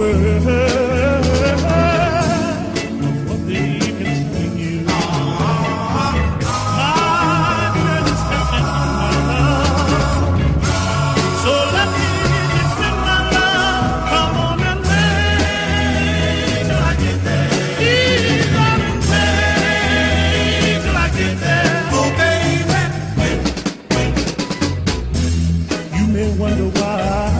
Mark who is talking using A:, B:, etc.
A: word. me wonder why.